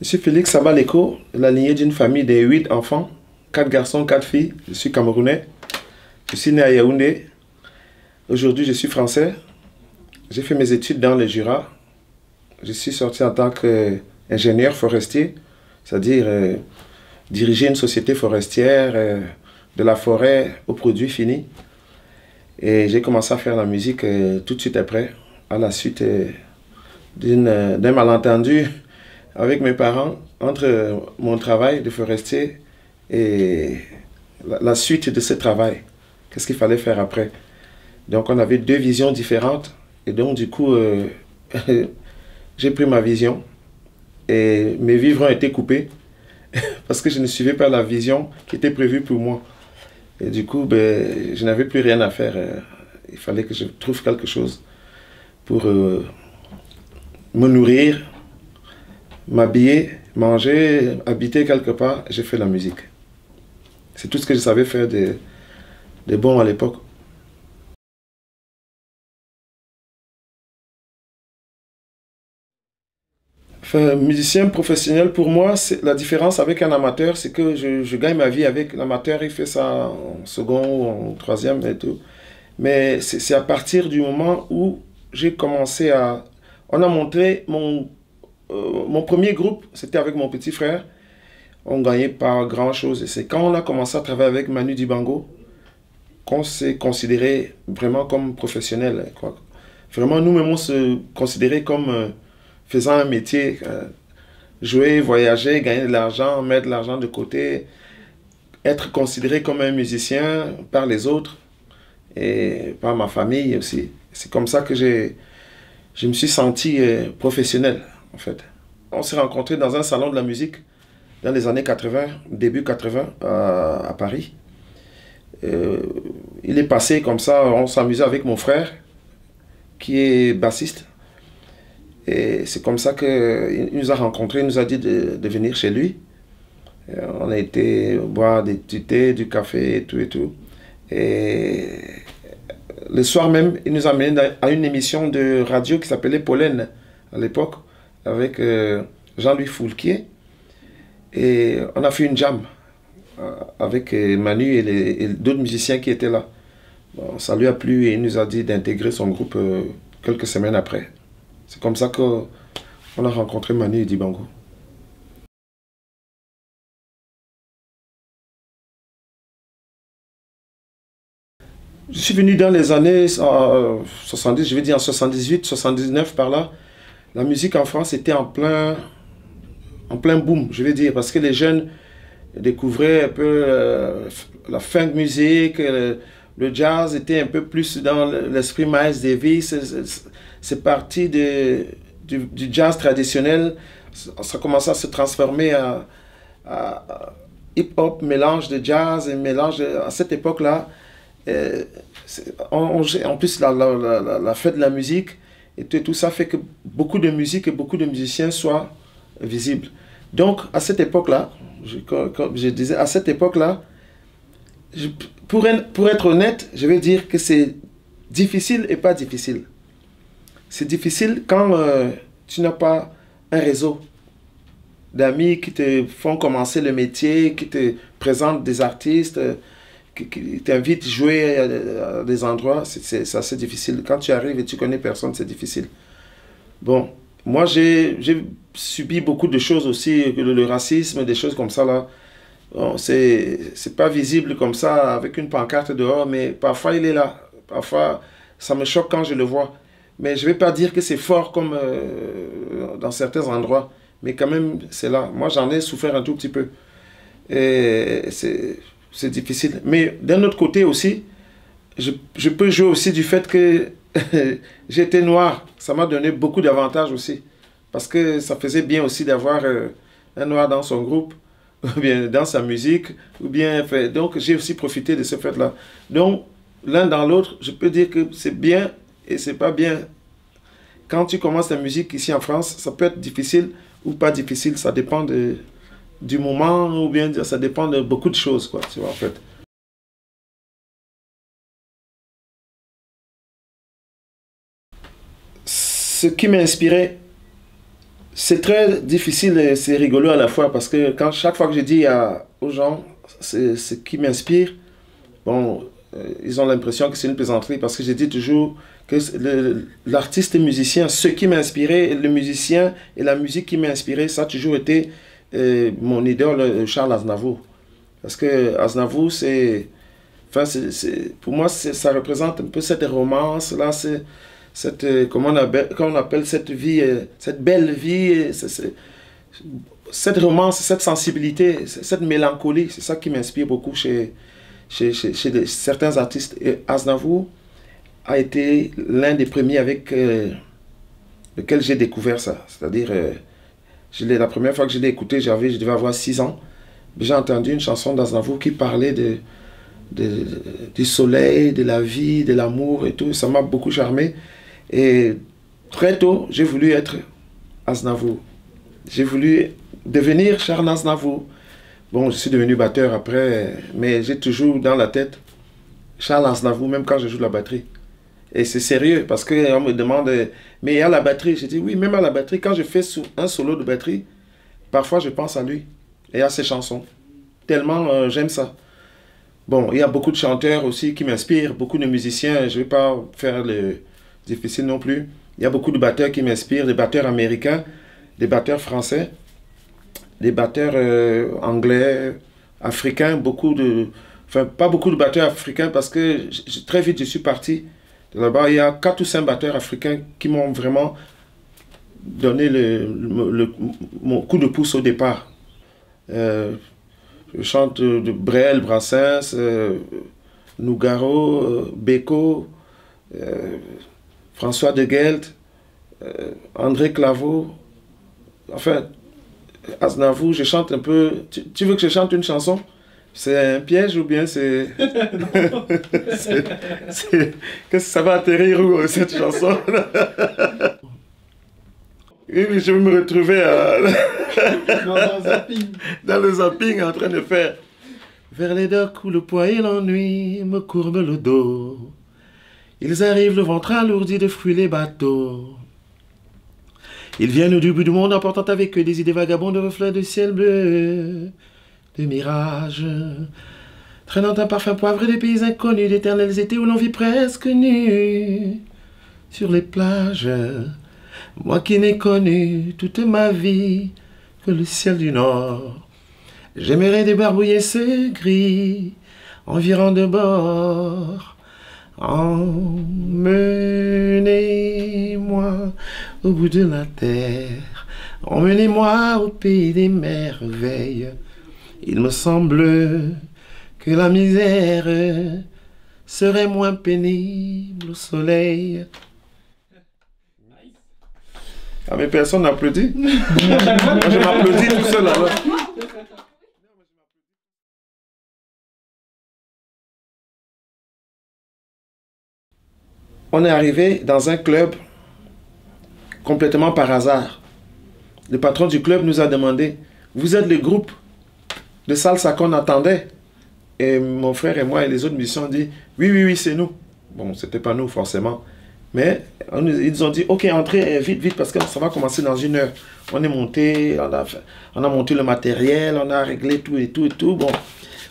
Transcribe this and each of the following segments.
Je suis Félix Sabaleko, la lignée d'une famille de 8 enfants, 4 garçons, 4 filles. Je suis camerounais. Je suis né à Yaoundé. Aujourd'hui, je suis français. J'ai fait mes études dans le Jura. Je suis sorti en tant qu'ingénieur forestier, c'est-à-dire euh, diriger une société forestière euh, de la forêt aux produits finis. Et j'ai commencé à faire la musique euh, tout de suite après, à la suite d'un malentendu avec mes parents entre mon travail de forestier et la, suite de ce travail. Qu'est-ce qu'il fallait faire après? Donc on avait deux visions différentes et donc du coup euh, j'ai pris ma vision et mes vivres ont été coupés parce que je ne suivais pas la vision qui était prévue pour moi. Et du coup, ben, je n'avais plus rien à faire. Euh, il fallait que je trouve quelque chose pour euh, me nourrir, m'habiller, manger, habiter quelque part, j'ai fait la musique. C'est tout ce que je savais faire de, de bon à l'époque. Musicien professionnel, pour moi, la différence avec un amateur, c'est que je, je, gagne ma vie avec l'amateur, il fait ça en second ou en troisième et tout. Mais c'est à partir du moment où j'ai commencé à... On a montré mon euh, mon premier groupe, c'était avec mon petit frère. On gagnait pas grand-chose. Et c'est quand on a commencé à travailler avec Manu Dibango qu'on s'est considéré vraiment comme professionnel. Vraiment, nous-mêmes, on se considérait comme euh, faisant un métier. Euh, jouer, voyager, gagner de l'argent, mettre de l'argent de côté, être considéré comme un musicien par les autres et par ma famille aussi. C'est comme ça que je me suis senti professionnel On s'est rencontrés dans un salon de la musique dans les années 80, début 80, à, Paris. Euh, il est passé comme ça, on s'amusait avec mon frère, qui est bassiste. Et c'est comme ça qu'il nous a rencontrés, il nous a dit de, venir chez lui. on a été boire des, du thé, du café et tout et tout. Et le soir même, il nous a amené à une émission de radio qui s'appelait Pollen à l'époque avec euh, Jean-Louis Foulquier. Et on a fait une jam euh, avec euh, Manu et, d'autres musiciens qui étaient là. Bon, ça lui a plu et il nous a dit d'intégrer son groupe quelques semaines après. C'est comme ça qu'on a rencontré Manu et Dibango. Je suis venu dans les années 70, je vais dire en 78, 79 par là la musique en France était en plein, en plein boom, je vais dire, parce que les jeunes découvraient un peu euh, la funk musique, le, jazz était un peu plus dans l'esprit Miles Davis. C'est parti de, du, jazz traditionnel, ça commençait à se transformer à, hip-hop, mélange de jazz et mélange. à cette époque-là, euh, en plus, la, fête de la musique, et tout ça fait que beaucoup de musique et beaucoup de musiciens soient visibles. Donc, à cette époque-là, comme je disais, à cette époque-là, pour, pour être honnête, je vais dire que c'est difficile et pas difficile. C'est difficile quand euh, tu n'as pas un réseau d'amis qui te font commencer le métier, qui te présentent des artistes, qui, t'invite à jouer à, des endroits, c'est assez difficile. Quand tu arrives et tu connais personne, c'est difficile. Bon, moi j'ai subi beaucoup de choses aussi, le, racisme, des choses comme ça là. Bon, c'est pas visible comme ça avec une pancarte dehors, mais parfois il est là. Parfois ça me choque quand je le vois. Mais je vais pas dire que c'est fort comme euh, dans certains endroits, mais quand même c'est là. Moi j'en ai souffert un tout petit peu. Et c'est c'est difficile. Mais d'un autre côté aussi, je, je, peux jouer aussi du fait que j'étais noir. Ça m'a donné beaucoup d'avantages aussi. Parce que ça faisait bien aussi d'avoir euh, un noir dans son groupe, ou bien dans sa musique, ou bien... Donc j'ai aussi profité de ce fait-là. Donc, l'un dans l'autre, je peux dire que c'est bien et c'est pas bien. Quand tu commences la musique ici en France, ça peut être difficile ou pas difficile, ça dépend de, du moment ou bien ça dépend de beaucoup de choses, quoi, tu vois, en fait. Ce qui m'a inspiré, C'est très difficile et c'est rigolo à la fois parce que quand, chaque fois que je dis à, aux gens ce qui m'inspire, bon, euh, ils ont l'impression que c'est une plaisanterie parce que je dis toujours que l'artiste et musicien, ce qui m'a inspiré, le musicien et la musique qui m'a inspiré, ça a toujours été euh, mon idole euh, Charles Aznavour. Parce que Aznavour, c'est. Enfin, c'est pour moi, ça représente un peu cette romance-là, cette. Comment on appelle, on appelle cette vie, cette belle vie, cette romance, cette sensibilité, cette mélancolie, c'est ça qui m'inspire beaucoup chez, chez, chez, certains artistes. Et Aznavour a été l'un des premiers avec euh, lequel j'ai découvert ça. C'est-à-dire, euh, la première fois que je l'ai écouté, j'avais, je devais avoir 6 ans. J'ai entendu une chanson d'Aznavour qui parlait de, de, du soleil, de la vie, de l'amour et tout. Ça m'a beaucoup charmé. Et très tôt, j'ai voulu être Aznavour. J'ai voulu devenir Charles Aznavour. Bon, je suis devenu batteur après, mais j'ai toujours dans la tête Charles Aznavour, même quand je joue la batterie. Et c'est sérieux parce qu'on me demande, mais il y a la batterie. Je dis oui, même à la batterie, quand je fais un solo de batterie, parfois je pense à lui et à ses chansons. Tellement euh, j'aime ça. Bon, il y a beaucoup de chanteurs aussi qui m'inspirent, beaucoup de musiciens. Je ne vais pas faire le difficile non plus. Il y a beaucoup de batteurs qui m'inspirent, des batteurs américains, des batteurs français des batteurs euh, anglais, africains, beaucoup de... Enfin, pas beaucoup de batteurs africains parce que très vite je suis parti là-bas. Il y a quatre ou cinq batteurs africains qui m'ont vraiment donné le, mon coup de pouce au départ. Euh, je chante de Brel, Brassens, euh, Nougaro, euh, Beko, François de Gelt, André Claveau. Enfin, Aznavour, je chante un peu. Tu, veux que je chante une chanson? C'est un piège ou bien c'est. Qu'est-ce que ça va atterrir où cette chanson? Oui, je vais me retrouver dans, zapping. dans le zapping en train de faire. Vers les docks où le poids et l'ennui me courbent le dos. Ils arrivent le ventre alourdi de fruits les bateaux. Ils viennent du bout du monde apportant avec eux des idées vagabondes de reflets de ciel bleu, de mirages, traînant un parfum poivré des pays inconnus, d'éternels étés où l'on vit presque nu sur les plages. Moi qui n'ai connu toute ma vie que le ciel du nord, j'aimerais débarbouiller ce gris environ de bord Emmenez-moi au bout de la terre, emmenez-moi au pays des merveilles. Il me semble que la misère serait moins pénible au soleil. Ah mais personne n'applaudit. je m'applaudis tout seul alors. on est arrivé dans un club complètement par hasard. Le patron du club nous a demandé, vous êtes le groupe de salsa qu'on attendait Et mon frère et moi et les autres musiciens ont dit, oui, oui, oui, c'est nous. Bon, c'était pas nous forcément. Mais ils nous ont dit, ok, entrez vite, vite, parce que ça va commencer dans une heure. On est monté, on a, on monté le matériel, on a réglé tout et tout et tout. Bon,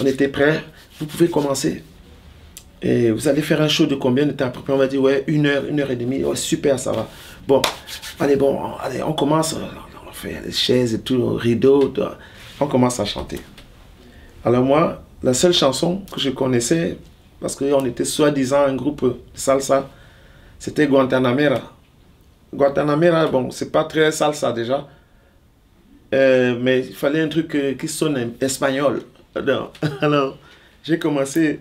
on était prêts. Vous pouvez commencer. Et vous allez faire un show de combien de temps? On m'a dit, ouais, une heure, une heure et demie. Oh, super, ça va. Bon, allez, bon, allez, on commence. On fait les chaises et tout, rideau. On commence à chanter. Alors moi, la seule chanson que je connaissais, parce qu'on était soi-disant un groupe de salsa, c'était Guantanamera. Guantanamera, bon, c'est pas très salsa déjà. Euh, mais il fallait un truc euh, qui sonne espagnol. alors j'ai commencé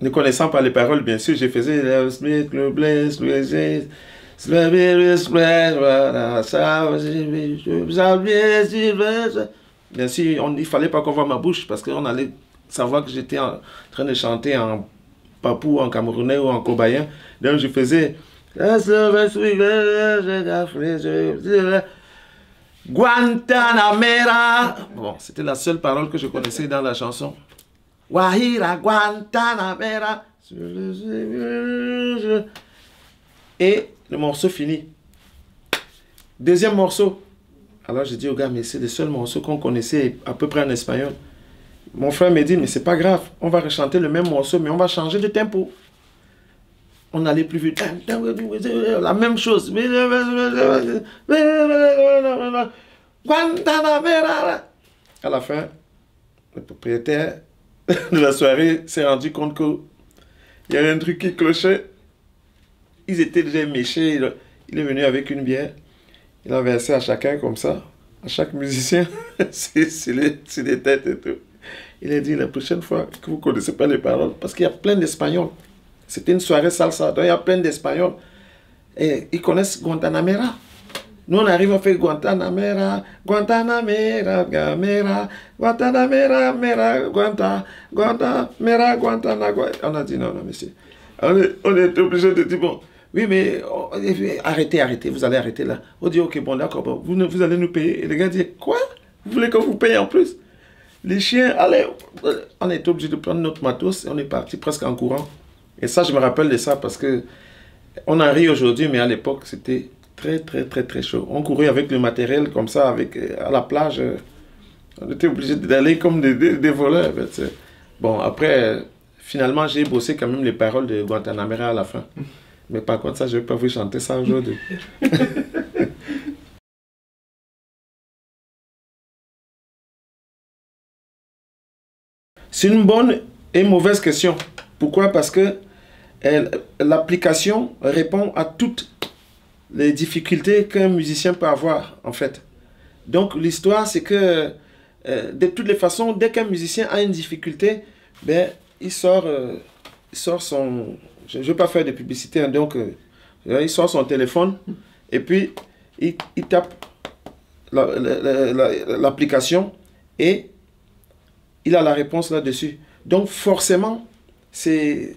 ne connaissant pas les paroles, bien sûr, je faisais Bien sûr, on, il ne fallait pas qu'on voit ma bouche parce qu'on allait savoir que j'étais en train de chanter en papou, en camerounais ou en cobayen. Donc je faisais Guantanamera. Bon, c'était la seule parole que je connaissais dans la chanson. Wahira Guantanamera. Et le morceau finit. Deuxième morceau. Alors je dis au gars, mais c'est le seul morceau qu'on connaissait à peu près en espagnol. Mon frère me dit, mais c'est pas grave, on va rechanter le même morceau, mais on va changer de tempo. On allait plus vite. La même chose. À la fin, le propriétaire de la soirée s'est rendu compte qu'il y avait un truc qui clochait. Ils étaient déjà méchés. Il est venu avec une bière. Il a versé à chacun comme ça, à chaque musicien, c'est des têtes et tout. Il a dit la prochaine fois que vous ne connaissez pas les paroles, parce qu'il y a plein d'Espagnols. C'était une soirée salsa, donc il y a plein d'Espagnols. Et ils connaissent Guantanamera. Nous, on arrive à faire Guantanamera, Guantanamera, Gamera, Guantanamera, Mera, Guanta, Guantanamera, Guantanamera. On a dit non, non, monsieur. On est, on est obligé de dire, bon, oui, mais oh, arrêtez, arrêtez, vous allez arrêter là. On dit, ok, bon, d'accord, bon, vous, vous allez nous payer. Et le gars dit, quoi? Vous voulez qu'on vous paye en plus? Les chiens, allez, on est obligé de prendre notre matos et on est parti presque en courant. Et ça, je me rappelle de ça parce que on en rit aujourd'hui, mais à l'époque, c'était très, très, très, très chaud. On courait avec le matériel comme ça, avec, euh, à la plage. Euh, on était obligé d'aller comme des, des, voleurs. Bon, après, finalement, j'ai bossé quand même les paroles de Guantanamera à la fin. Mais par contre, ça, je ne vais pas vous chanter ça aujourd'hui. C'est une bonne et mauvaise question. Pourquoi? Parce que l'application répond à toutes les difficultés qu'un musicien peut avoir, en fait. Donc, l'histoire, c'est que, euh, de toutes les façons, dès qu'un musicien a une difficulté, ben, il, sort, euh, il sort son, je ne veux pas faire de publicité, hein, donc euh, il sort son téléphone et puis il, tape l'application et il a la réponse là-dessus. Donc forcément, c'est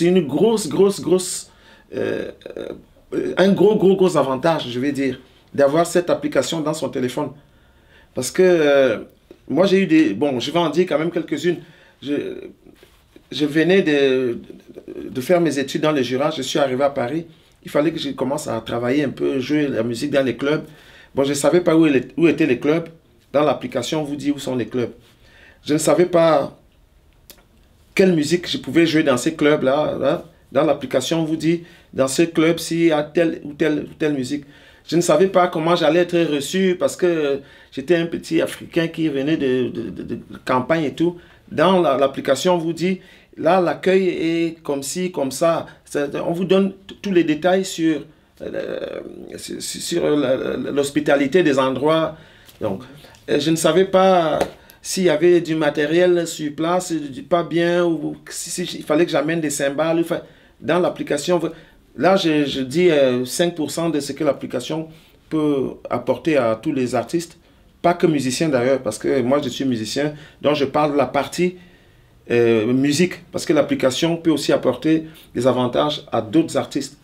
une grosse, grosse, grosse, euh, euh, un gros, gros, gros avantage, je vais dire, d'avoir cette application dans son téléphone. Parce que moi, j'ai eu des... Bon, je vais en dire quand même quelques-unes je venais de, de, faire mes études dans le Jura, je suis arrivé à Paris. Il fallait que je commence à travailler un peu, jouer la musique dans les clubs. Bon, je ne savais pas où, où étaient les clubs. Dans l'application, on vous dit où sont les clubs. Je ne savais pas quelle musique je pouvais jouer dans ces clubs-là. Dans l'application, on vous dit dans ce club s'il y a telle ou telle ou telle musique. Je ne savais pas comment j'allais être reçu parce que j'étais un petit Africain qui venait de, de, de campagne et tout. Dans l'application, on vous dit Là, l'accueil est comme ci, comme ça. On vous donne tous les détails sur, euh, sur l'hospitalité des endroits. Donc, euh, je ne savais pas s'il y avait du matériel sur place, pas bien, ou s'il fallait que j'amène des cymbales. Dans l'application, là, je, je dis 5% euh, de ce que l'application peut apporter à tous les artistes. Pas que musiciens d'ailleurs, parce que moi je suis musicien, donc je parle de la partie euh, musique, parce que l'application peut aussi apporter des avantages à d'autres artistes.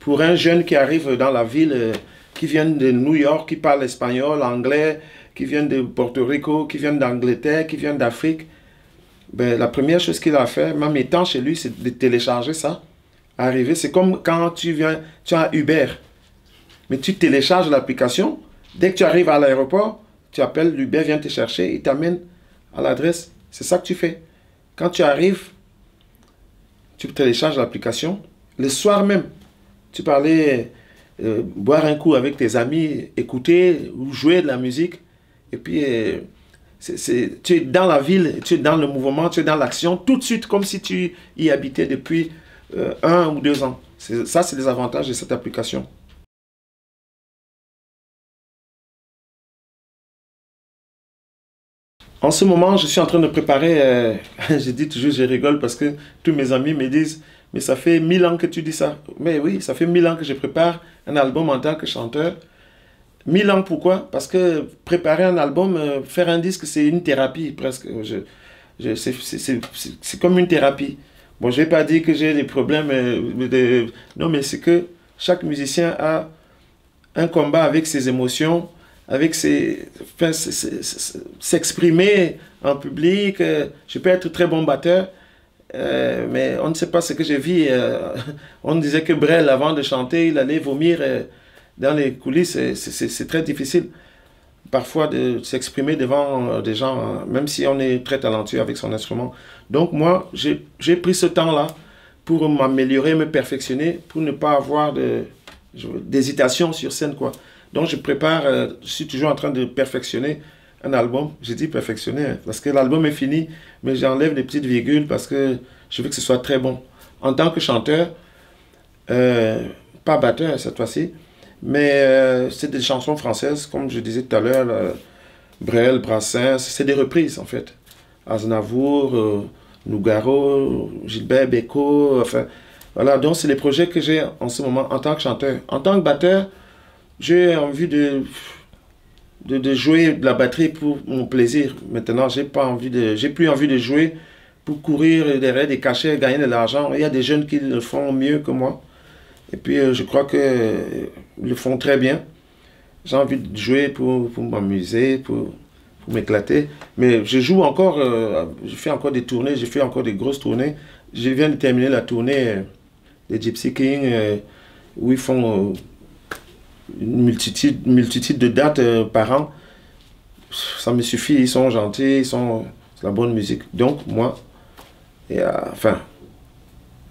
Pour un jeune qui arrive dans la ville, euh, qui vient de New York, qui parle espagnol, anglais, qui vient de Porto Rico, qui vient d'Angleterre, qui vient d'Afrique, ben, la première chose qu'il a fait, même étant chez lui, c'est de télécharger ça. Arriver, c'est comme quand tu viens, tu as Uber, mais tu télécharges l'application, dès que tu arrives à l'aéroport, tu appelles l'Uber, vient te chercher, il t'amène à l'adresse. C'est ça que tu fais. Quand tu arrives, tu télécharges l'application. Le soir même, tu parlais euh, boire un coup avec tes amis, écouter ou jouer de la musique. Et puis, euh, tu es dans la ville, tu es dans le mouvement, tu es dans l'action, tout de suite, comme si tu y habitais depuis euh, un ou deux ans. Ça, c'est les avantages de cette application. En ce moment, je suis en train de préparer, euh, je dis toujours, je rigole parce que tous mes amis me disent, mais ça fait mille ans que tu dis ça. Mais oui, ça fait mille ans que je prépare un album en tant que chanteur. Mille ans, pourquoi? Parce que préparer un album, euh, faire un disque, c'est une thérapie presque. Je, je, c'est comme une thérapie. Bon, je ne vais pas dire que j'ai des problèmes. Euh, non, mais c'est que chaque musicien a un combat avec ses émotions avec ses, s'exprimer en public. Euh, je peux être très bon batteur, euh, mais on ne sait pas ce que j'ai vu. Euh, on disait que Brel, avant de chanter, il allait vomir dans les coulisses, c'est très difficile parfois de s'exprimer devant des gens, hein, même si on est très talentueux avec son instrument. Donc moi, j'ai pris ce temps-là pour m'améliorer, me perfectionner, pour ne pas avoir d'hésitation sur scène. quoi. Donc je prépare, euh, je suis toujours en train de perfectionner un album. J'ai dit perfectionner, hein, parce que l'album est fini, mais j'enlève des petites virgules parce que je veux que ce soit très bon. En tant que chanteur, euh, pas batteur cette fois-ci, mais euh, c'est des chansons françaises, comme je disais tout à l'heure, Brel, Brassens, c'est des reprises en fait. Aznavour, Nougaro, Gilbert Bécaud, enfin voilà, donc c'est les projets que j'ai en ce moment en tant que chanteur. En tant que batteur, j'ai envie de, de, jouer de la batterie pour mon plaisir. Maintenant, j'ai pas envie de, j'ai plus envie de jouer pour courir derrière des cachets, gagner de l'argent. Il y a des jeunes qui le font mieux que moi. Et puis, euh, je crois qu'ils euh, le font très bien. J'ai envie de jouer pour, pour m'amuser, pour, m'éclater. Mais je joue encore, euh, je fais encore des tournées, j'ai fait encore des grosses tournées. Je viens de terminer la tournée des Gypsy King, où ils font une multitude, multitude de dates par an. Ça me suffit, ils sont gentils, ils sont... La bonne musique. Donc, moi, et, enfin,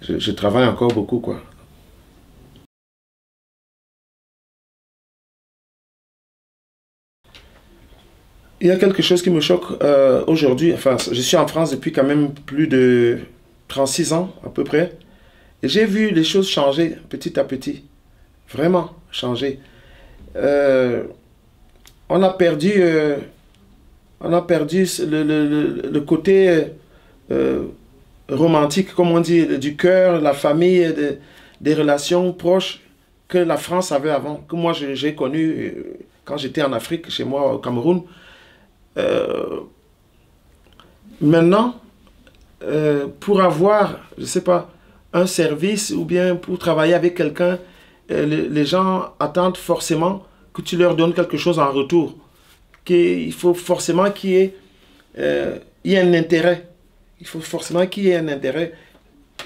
je, je travaille encore beaucoup, quoi. Il y a quelque chose qui me choque euh, aujourd'hui. Enfin, je suis en France depuis quand même plus de 36 ans à peu près. Et j'ai vu les choses changer petit à petit. Vraiment changer. Euh, on a perdu, euh, on a perdu le, le, le côté romantique, comme on dit, du cœur, la famille, des relations proches que la France avait avant, que moi j'ai connu quand j'étais en Afrique, chez moi au Cameroun. Euh, maintenant, euh, pour avoir, je ne sais pas, un service ou bien pour travailler avec quelqu'un, euh, les, gens attendent forcément que tu leur donnes quelque chose en retour. Qu'il faut forcément qu'il y, ait, y ait un intérêt. Il faut forcément qu'il y ait un intérêt.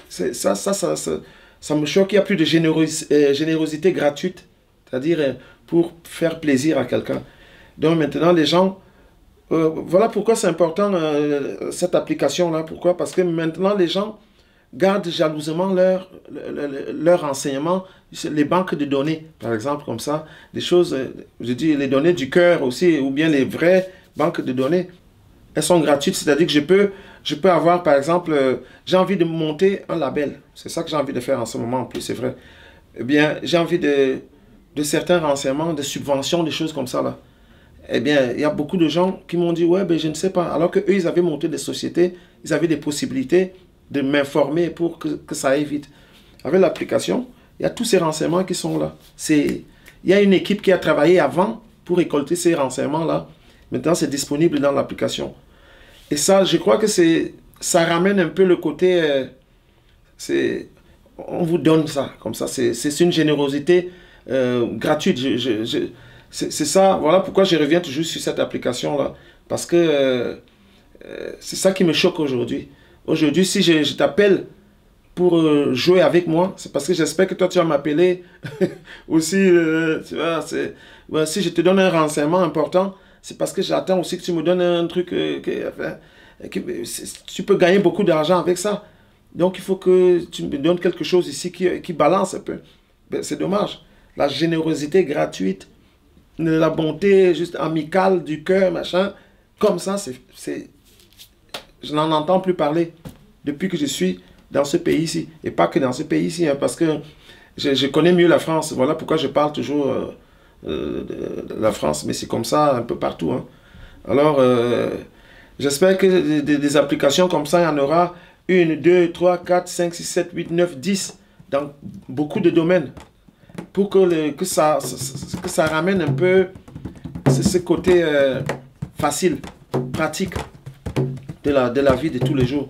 Ça ça, ça, ça, me choque. Il n'y a plus de générosité gratuite, c'est-à-dire pour faire plaisir à quelqu'un. Donc maintenant, les gens euh, voilà pourquoi c'est important euh, cette application-là. Pourquoi? Parce que maintenant, les gens gardent jalousement leur, leur, enseignement, les banques de données, par exemple, comme ça, des choses, euh, je dis les données du cœur aussi, ou bien les vraies banques de données, elles sont gratuites, c'est-à-dire que je peux, je peux avoir, par exemple, j'ai envie de monter un label, c'est ça que j'ai envie de faire en ce moment, en plus, c'est vrai. Eh bien, j'ai envie de, de certains renseignements, de subventions, des choses comme ça, là. Eh bien, il y a beaucoup de gens qui m'ont dit, ouais, ben, je ne sais pas. Alors qu'eux, ils avaient monté des sociétés, ils avaient des possibilités de m'informer pour que, ça aille vite. Avec l'application, il y a tous ces renseignements qui sont là. Il y a une équipe qui a travaillé avant pour récolter ces renseignements-là. Maintenant, c'est disponible dans l'application. Et ça, je crois que ça ramène un peu le côté, euh, on vous donne ça, comme ça. C'est, une générosité euh, gratuite. c'est ça, voilà pourquoi je reviens toujours sur cette application-là. Parce que euh, c'est ça qui me choque aujourd'hui. Aujourd'hui, si je, t'appelle pour euh, jouer avec moi, c'est parce que j'espère que toi, tu vas m'appeler aussi. tu vois, si je te donne un renseignement important, c'est parce que j'attends aussi que tu me donnes un truc que, tu peux gagner beaucoup d'argent avec ça. Donc, il faut que tu me donnes quelque chose ici qui, qui balance un peu. Ben, c'est dommage. La générosité gratuite la bonté juste amicale du cœur, machin. Comme ça, c'est, je n'en entends plus parler depuis que je suis dans ce pays-ci. Et pas que dans ce pays-ci, hein, parce que je, connais mieux la France. Voilà pourquoi je parle toujours euh, euh, de, la France. Mais c'est comme ça un peu partout. Hein. Alors, euh, j'espère que des, applications comme ça, il y en aura une, deux, trois, quatre, cinq, six, sept, huit, neuf, dix dans beaucoup de domaines pour que, que, ça, que ça ramène un peu ce côté facile, pratique de la, vie de tous les jours.